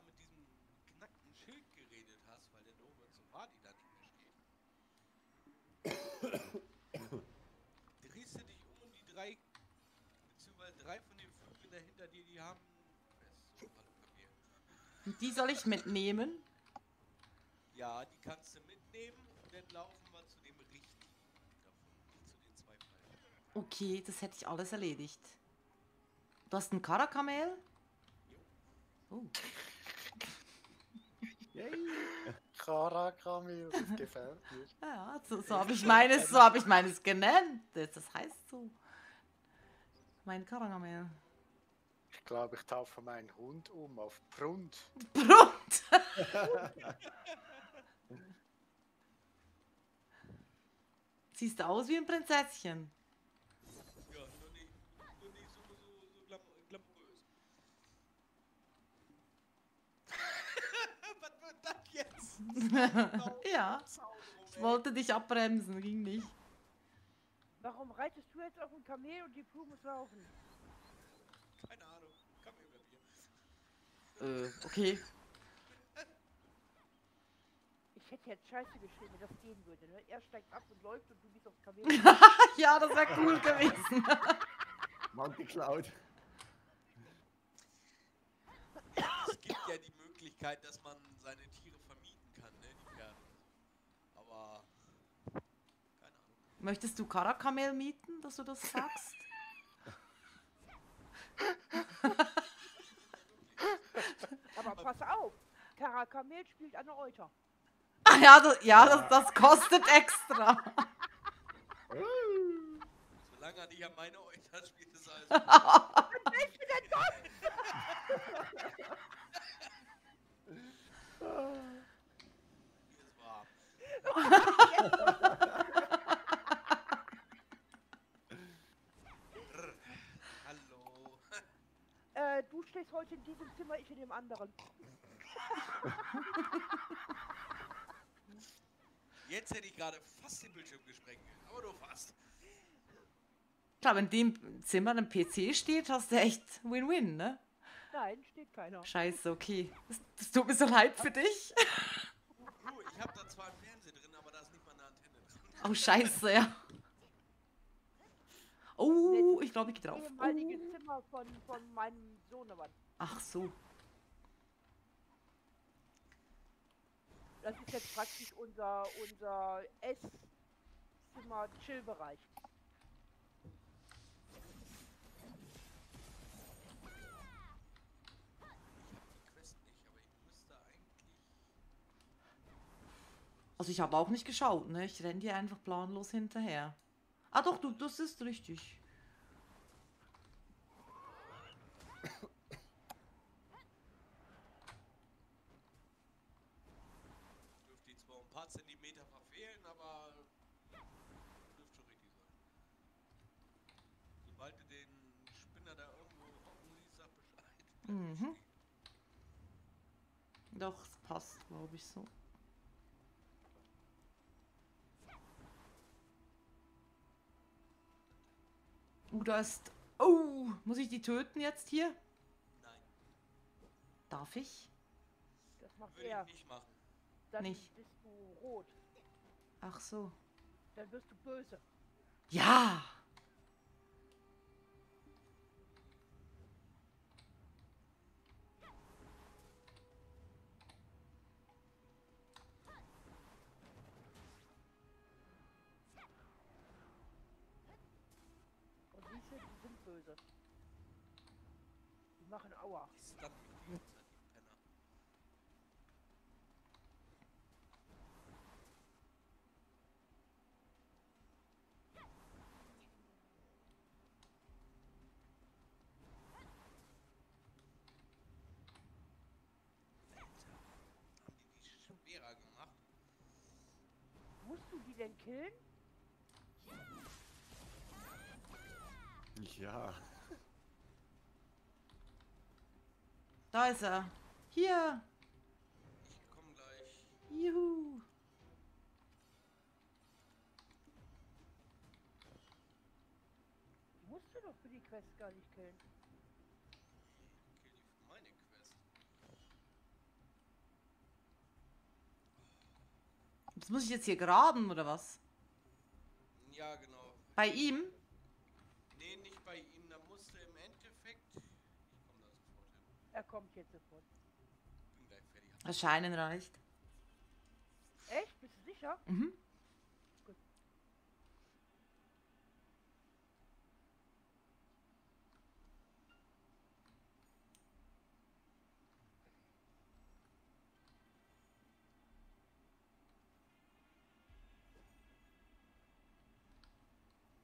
da mit diesem knackten Schild geredet hast, weil der doofe Sofadi da nicht mehr steht. Drehst du dich um und die drei, beziehungsweise drei von den Flügeln dahinter dir, die haben die soll ich mitnehmen? Ja, die kannst du mitnehmen und dann laufen wir zu dem richtigen davon, zu den zwei falschen. Okay, das hätte ich alles erledigt. Du hast ein Karakamel? Oh. Yay. Karakramil, das gefällt mir. Ja, so, so habe ich meines, so habe ich meines genannt. Das, das heißt so. Mein Karakamel. Ich glaube, ich taufe meinen Hund um auf Prund. Brunt! Siehst du aus wie ein Prinzesschen? Ja, nur nicht, nur nicht so, so, so glam glamourös. Was wird das jetzt? Ja, ich wollte dich abbremsen, ging nicht. Warum reitest du jetzt auf ein Kamel und die Kuh muss laufen? Keine Ahnung. Komm über Bier. Äh, okay. Ich hätte jetzt Scheiße geschrieben, wenn das gehen würde. Ne? Er steigt ab und läuft und du bist aufs Kamel. ja, das wäre cool gewesen. Mann geklaut. Es gibt ja die Möglichkeit, dass man seine Tiere vermieten kann, ne? Die Pferde. Aber. Keine Ahnung. Möchtest du Karakamel mieten, dass du das sagst? Aber pass auf, Karakamel spielt eine Euter. Ah, ja, das, ja das, das kostet extra. Solange er nicht an meine Euter spielt, ist alles. Welche denn sonst? Hier ist Äh, du stehst heute in diesem Zimmer, ich in dem anderen. Jetzt hätte ich gerade fast den Bildschirm gesprengt. Aber nur fast. Klar, wenn dem Zimmer ein PC steht, hast du echt Win-Win, ne? Nein, steht keiner. Scheiße, okay. Das, das tut mir so leid für dich. Du, ich habe da zwar einen Fernseher drin, aber da ist nicht mal eine Antenne drin. Oh, scheiße, ja. Oh, ich glaube, ich gehe drauf. Ehemalige Oh. Zimmer von, von meinem Sohnemann. Ach so. Das ist jetzt praktisch unser, unser Esszimmer-Chill-Bereich. Die Quest nicht, aber ich müsste eigentlich. Also ich habe auch nicht geschaut, ne? Ich renn dir einfach planlos hinterher. Ah doch, du, das ist richtig. Dürfte ich zwar ein paar Zentimeter verfehlen, aber dürfte schon richtig sein. Sobald du den Spinner da irgendwo hocken siehst, sag Bescheid. Mhm. Doch, es passt, glaube ich, so. Oh, da ist... Oh, muss ich die töten jetzt hier? Nein, Darf ich? Das macht würde er. ich nicht machen. Dann nicht. bist du rot. Ach so. Dann wirst du böse. Ja! Diese, die sind böse. Die machen Aua. Die stunnen mich die Penner. Haben die die schwerer gemacht? Musst du die denn killen? Ja. Da ist er. Hier. Ich komm gleich. Juhu. Musst du doch für die Quest gar nicht killen. Kill die für meine Quest. Das muss ich jetzt hier graben, oder was? Ja, genau. Bei ihm? Er kommt jetzt sofort. Erscheinen reicht. Echt? Bist du sicher? Mhm.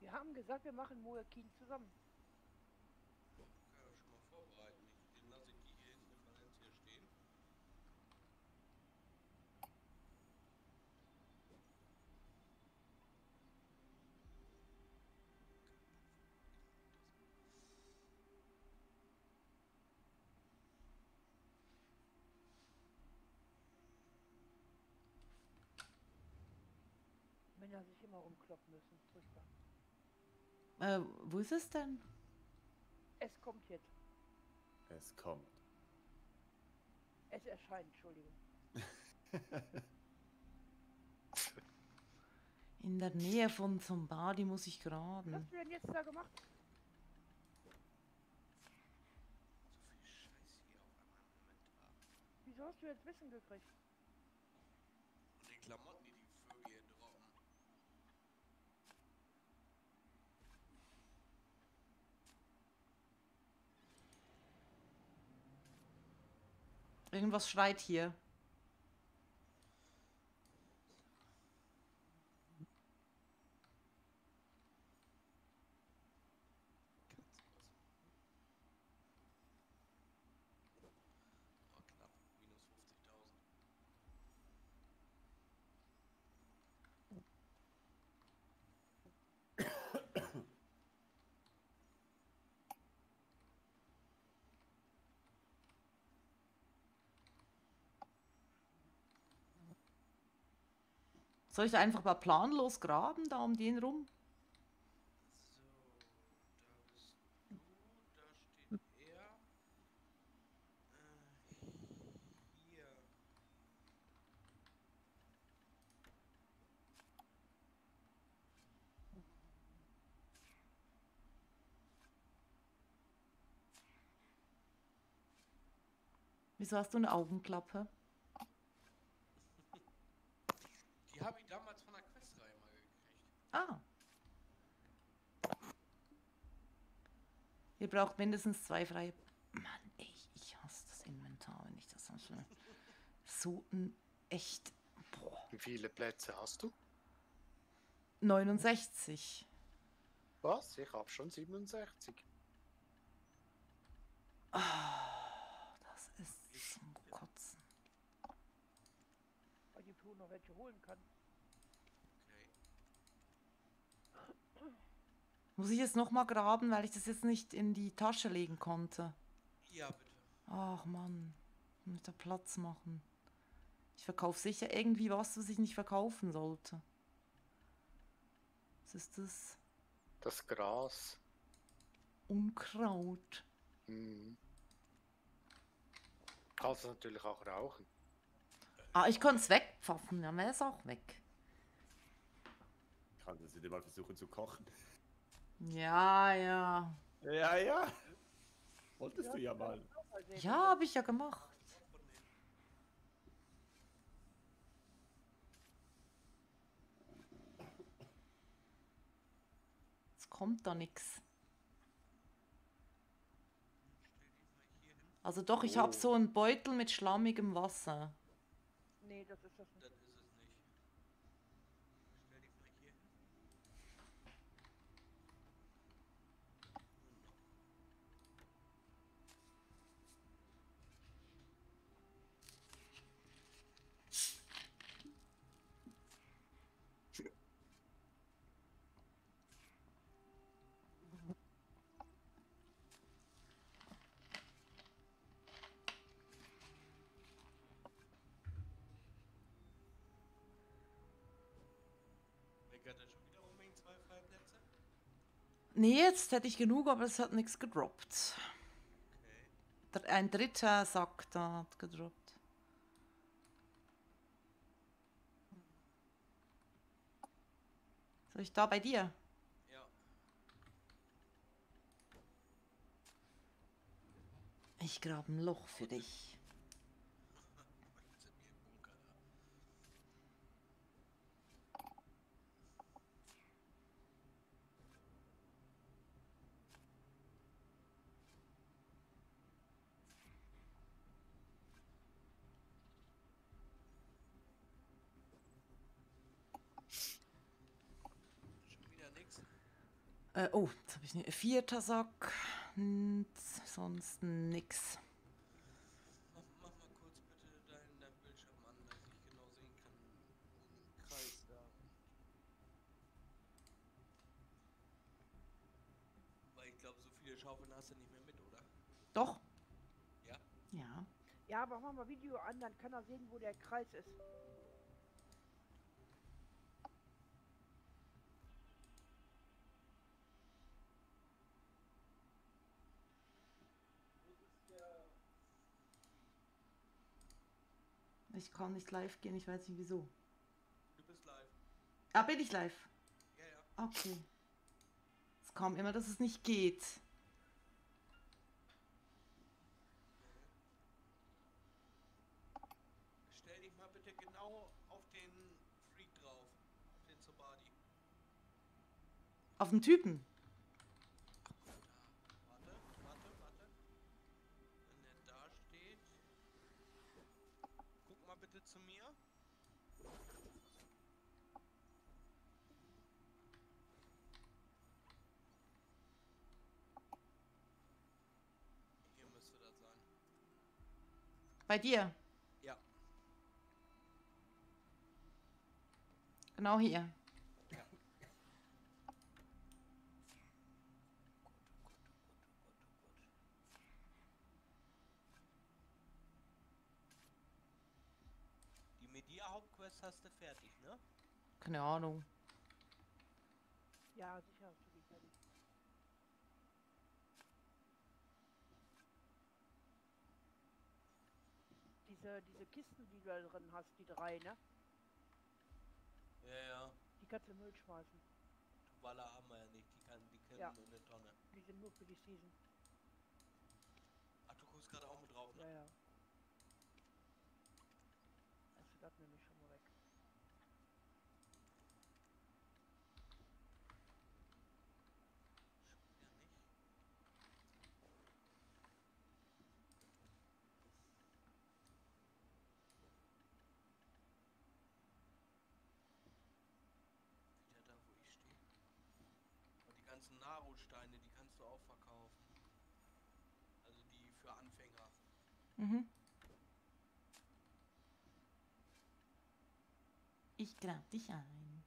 Wir haben gesagt, wir machen Moakin zusammen. Kann das schon mal vorbereiten. Ich, den lasse ich die hier hinten in Valencia stehen. Männer sich immer rumkloppen müssen. Furchtbar. Äh, wo ist es denn? Es kommt jetzt. Es kommt. Es erscheint, Entschuldigung. In der Nähe von Zombadi muss ich Was graben. hast du denn jetzt da gemacht? So viel Scheiß hier auf einmal im Inventar. Wieso hast du jetzt Wissen gekriegt? Und die Klamotten, die die Vögel hier droppen. Irgendwas schreit hier. Kannst du was? Oh, knapp. Minus 50.000. Soll ich da einfach mal planlos graben, da um den rum? Da bist du, da steht er. Hier. Wieso hast du eine Augenklappe? Die habe ich damals von der Questreihe mal gekriegt. Ah. Ihr braucht mindestens zwei freie. Mann, ich, ich hasse das Inventar, wenn ich das so schnell. So ein echt. Boah. Wie viele Plätze hast du? 69. Was? Ich habe schon 67. Ah, das ist zum Kotzen. Weil die Tour noch welche holen kann. Okay. Muss ich jetzt nochmal graben, weil ich das jetzt nicht in die Tasche legen konnte? Ja, bitte. Ach Mann, muss da Platz machen. Ich verkaufe sicher irgendwie was, was ich nicht verkaufen sollte. Was ist das? Das Gras. Unkraut. Mhm. Kannst du natürlich auch rauchen. Ah, ich konnte es wegpfaffen, dann wäre es auch weg. Kannst du dir mal versuchen zu kochen? Ja, ja. Ja, ja. Wolltest du ja mal. Ja, habe ich ja gemacht. Es kommt da nichts. Also doch, ich Oh. habe so einen Beutel mit schlammigem Wasser. Nee, das ist das nicht. Meckert er schon wieder wegen zwei freie Plätze? Nee, jetzt hätte ich genug, aber es hat nichts gedroppt. Okay. Ein dritter Sack da hat gedroppt. Soll ich da bei dir? Ja. Ich grabe ein Loch für dich. Jetzt sind wir im Bunker da. Schon wieder nix. Äh, oh, jetzt habe ich ne, vierter Sack. Und sonst nix. Mach, mach mal kurz bitte deinen, deinen Bildschirm an, dass ich genau sehen kann, wo ein Kreis da. Weil ich glaube, so viele Schaufeln hast du nicht mehr mit, oder? Doch? Ja? Ja. Ja, aber mach mal Video an, dann kann er sehen, wo der Kreis ist. Ich kann nicht live gehen, ich weiß nicht wieso. Du bist live. Ah, bin ich live? Ja, ja. Okay. Es kam immer, dass es nicht geht. Stell dich mal bitte genau auf den Freak drauf. Auf den Sobadi. Auf den Typen. Da. Warte, warte, warte. Wenn er da steht. Guck mal bitte zu mir. Hier müsste das sein. Bei dir. Ja. Genau hier. Die Media-Hauptquest hast du fertig, ne? Keine Ahnung. Ja, hast du die fertig. Diese, diese Kisten, die du da drin hast, die drei, ne? Ja, ja. Die kannst du Müll schmeißen. Waller haben wir ja nicht. Die, kann, die können Ja. nur eine Tonne. Die sind nur für die Season. Ach, du guckst gerade auch mit drauf, Ja, ne? ja. Also das nehme ich schon mal weg. Schon wieder nicht. Wieder da, wo ich stehe. Und die ganzen Naro-Steine, die kannst du auch verkaufen. Also die für Anfänger. Mhm. Ich grab dich ein.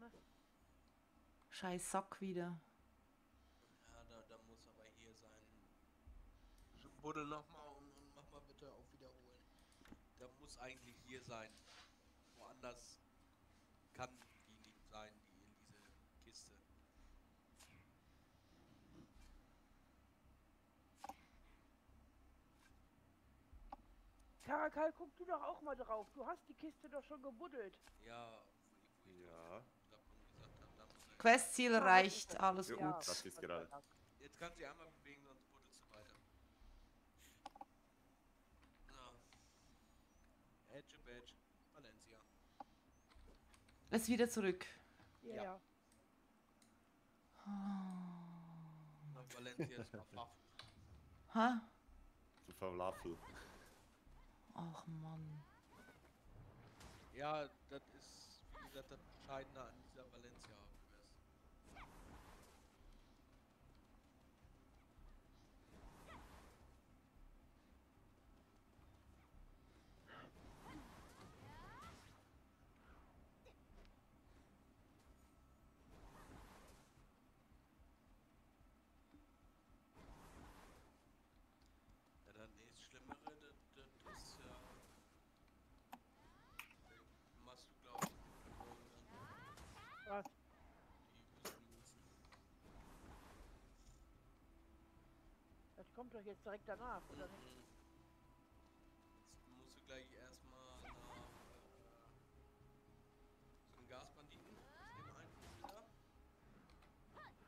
Ne? Scheiß Sack wieder. Ja, da, da muss aber hier sein. Buddel nochmal und, und mach mal bitte auf Wiederholen. Da muss eigentlich hier sein. Woanders kann die nicht sein, die in diese Kiste. Karakal, guck du doch auch mal drauf. Du hast die Kiste doch schon gebuddelt. Ja, wo ich, wo ich Ja. gerade schon gesagt habe, da muss er. Questziel ist- alles Ja, gut. das ist gerade. Jetzt kannst du dich einmal bewegen, sonst buddelst du weiter. So. Edge Badge, Valencia. Lass wieder zurück. Ja, Ja. Na, Valencia ist noch Waffen. Ha? Zu Falafel. Ach Mann. Ja, das ist, wie gesagt, das Entscheidende an dieser Valencia-Quest. Ja, das nächst Schlimmere, das, das ist ja. Machst du, glaube ich, nur kommt doch jetzt direkt danach, oder nicht? Mhm. Jetzt musst du gleich erstmal nach äh, so einem Gasbanditen, dem einen wieder.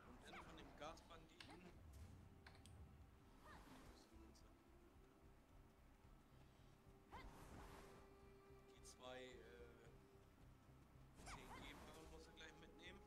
Und Ende von dem Gasbanditen. Die zwei äh, 10G-Barren musst du gleich mitnehmen.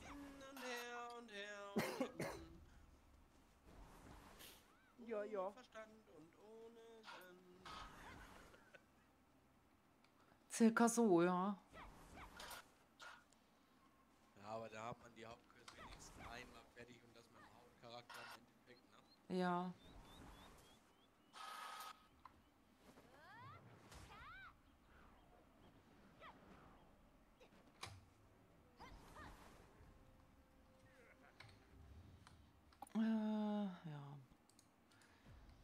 Hin und her und her und hinten. Ja, ja. Ohne Verstand und ohne Sinn. Circa so, ja. Ja, aber da hat man die Hauptquest wenigstens einmal fertig und das mit dem Hauptcharakter im Endeffekt, ne? Ja. Äh, ja.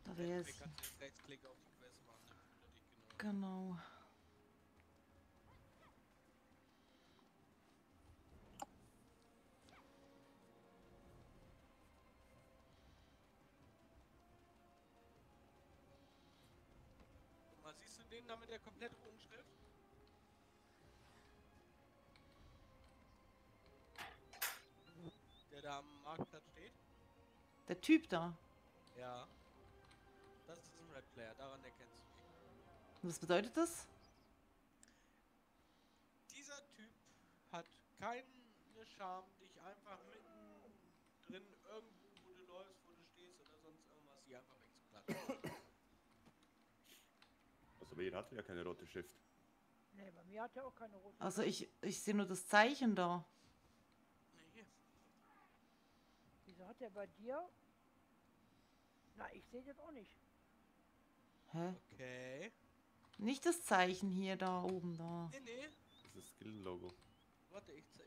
Da wäre es. Rechtsklick den da mit der komplett roten Schrift? Der da am Marktplatz steht? Der Typ da. Ja. Das ist ein Red Player, daran erkennst du ihn. Was bedeutet das? Dieser Typ hat keine Scham, dich einfach mitten drin irgendwo, wo du läufst, wo du stehst oder sonst irgendwas, die einfach wegzuklatschen. Also wir hatten ja keine rote Schrift. Nee, bei mir hat er auch keine rote. Also ich, ich sehe nur das Zeichen da. nee. Wieso hat er bei dir? Na, ich sehe das auch nicht. Hä? Okay. Nicht das Zeichen hier da oben da. Nee, nee. Das ist Skill-Logo. Warte, ich, ze-